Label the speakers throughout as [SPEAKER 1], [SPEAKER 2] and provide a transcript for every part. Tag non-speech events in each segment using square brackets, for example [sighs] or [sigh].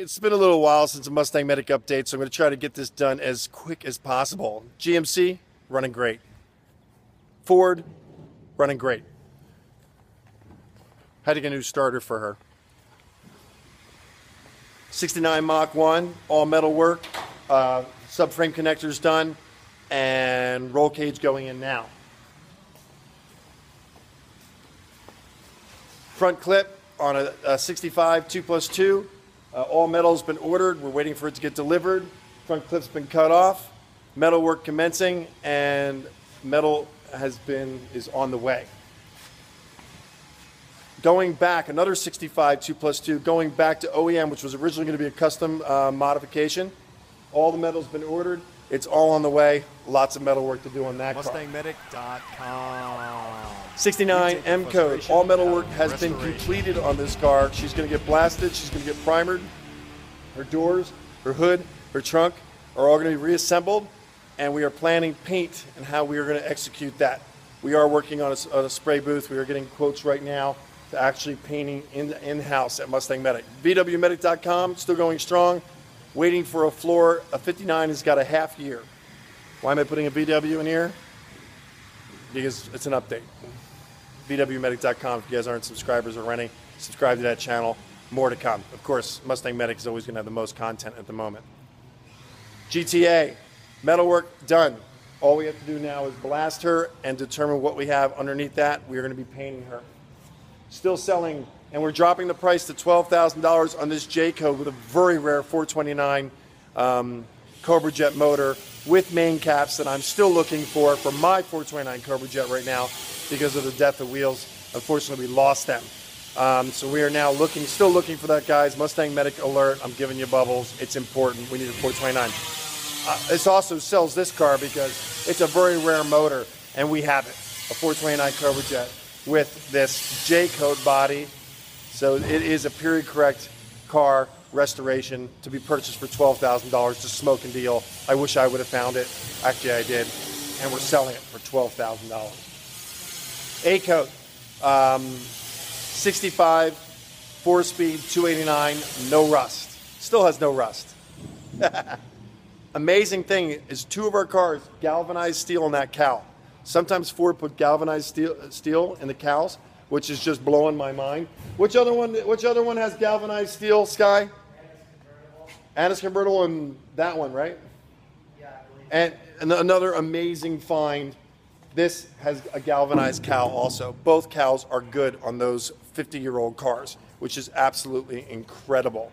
[SPEAKER 1] It's been a little while since a Mustang Medic update, so I'm going to try to get this done as quick as possible. GMC, running great. Ford, running great. Had to get a new starter for her. 69 Mach 1, all metal work, uh, subframe connectors done, and roll cage going in now. Front clip on a, a 65 2 plus 2. Uh, all metal's been ordered. We're waiting for it to get delivered. Front clip's been cut off. Metal work commencing, and metal has been is on the way. Going back, another 65 2 plus 2, going back to OEM, which was originally going to be a custom uh, modification. All the metal's been ordered. It's all on the way. Lots of metal work to do on that car.
[SPEAKER 2] MustangMedic.com.
[SPEAKER 1] 69 M code. All metal work has been completed on this car. She's going to get blasted. She's going to get primered. Her doors, her hood, her trunk are all going to be reassembled, and we are planning paint and how we are going to execute that. We are working on a, on a spray booth. We are getting quotes right now to actually painting in in house at Mustang Medic. VWMedic.com still going strong. Waiting for a floor. A 59 has got a half year. Why am I putting a VW in here? Because it's an update. VWMedic.com. If you guys aren't subscribers already, subscribe to that channel. More to come. Of course, Mustang Medic is always going to have the most content at the moment. GTA, metalwork done. All we have to do now is blast her and determine what we have underneath that. We are going to be painting her. Still selling, and we're dropping the price to $12,000 on this J code with a very rare 429 um, Cobra Jet motor with main caps that I'm still looking for for my 429 Cobra Jet right now because of the death of wheels. Unfortunately, we lost them. Um, so we are now looking, still looking for that, guys. Mustang Medic alert. I'm giving you bubbles. It's important. We need a 429. Uh, this also sells this car because it's a very rare motor, and we have it. A 429 Cobra Jet with this J code body. So it is a period correct car restoration to be purchased for $12,000. Just smoke and deal. I wish I would have found it. Actually, I did. And we're selling it for $12,000. A code, um, 65, four speed, 289, no rust. Still has no rust. [laughs] Amazing thing is two of our cars galvanized steel in that cowl. Sometimes Ford put galvanized steel, steel in the cowls, which is just blowing my mind. Which other one? Which other one has galvanized steel? Sky. Annis convertible and that one, right? Yeah. I believe. And, and another amazing find. This has a galvanized cowl also. Both cowls are good on those 50-year-old cars, which is absolutely incredible.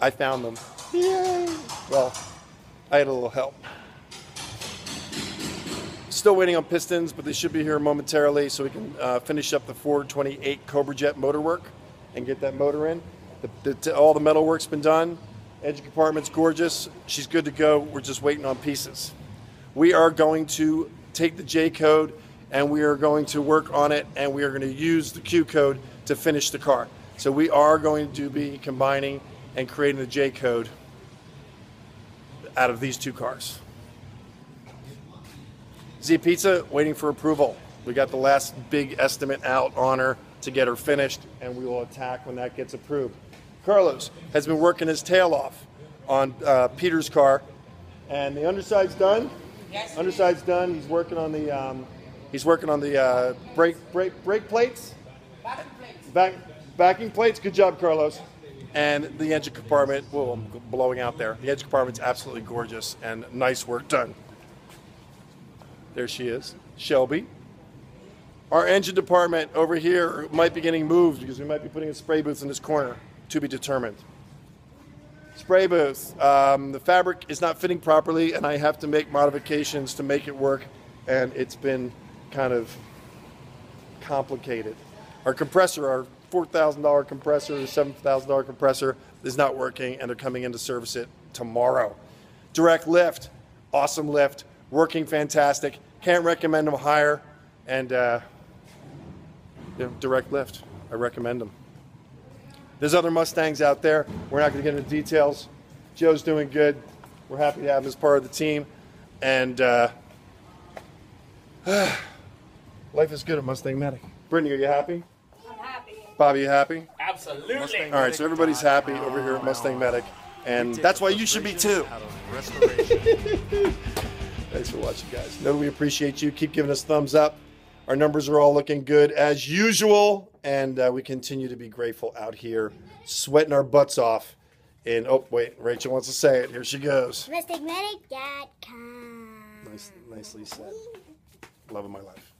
[SPEAKER 1] I found them. Yay! Well, I had a little help. Still waiting on pistons, but they should be here momentarily so we can uh, finish up the 428 Cobra Jet motor work and get that motor in. The, the, all the metal work's been done. Engine compartment's gorgeous. She's good to go. We're just waiting on pieces. We are going to take the J code and we are going to work on it and we are going to use the Q code to finish the car. So we are going to be combining and creating the J code out of these two cars. Z Pizza waiting for approval. We got the last big estimate out on her to get her finished and we will attack when that gets approved. Carlos has been working his tail off on uh, Peter's car and the underside's done.
[SPEAKER 3] Yes.
[SPEAKER 1] Underside's done. He's working on the um, he's working on the uh, brake brake brake plates,
[SPEAKER 3] Backing plates.
[SPEAKER 1] back backing plates. Good job, Carlos. And the engine compartment. Whoa, I'm blowing out there. The engine compartment's absolutely gorgeous and nice work done. There she is, Shelby. Our engine department over here might be getting moved because we might be putting a spray booth in this corner. To be determined. Spray booth. Um, the fabric is not fitting properly, and I have to make modifications to make it work, and it's been kind of complicated. Our compressor, our $4,000 compressor, the $7,000 compressor, is not working, and they're coming in to service it tomorrow. Direct lift, awesome lift, working fantastic. Can't recommend them higher, and uh, yeah, direct lift. I recommend them. There's other Mustangs out there. We're not going to get into details. Joe's doing good. We're happy to have him as part of the team. And uh, [sighs] life is good at Mustang Medic. Brittany, are you happy?
[SPEAKER 3] I'm happy.
[SPEAKER 1] Bobby, you happy?
[SPEAKER 2] Absolutely.
[SPEAKER 1] All right, so everybody's happy over here at Mustang Medic, and that's why you should be too. [laughs] Watching, guys. Know we appreciate you. Keep giving us thumbs up. Our numbers are all looking good as usual, and uh, we continue to be grateful out here, sweating our butts off. And oh, wait, Rachel wants to say it. Here she goes.
[SPEAKER 3] MustangMedic.com.
[SPEAKER 1] Nice, nicely said. Love of my life.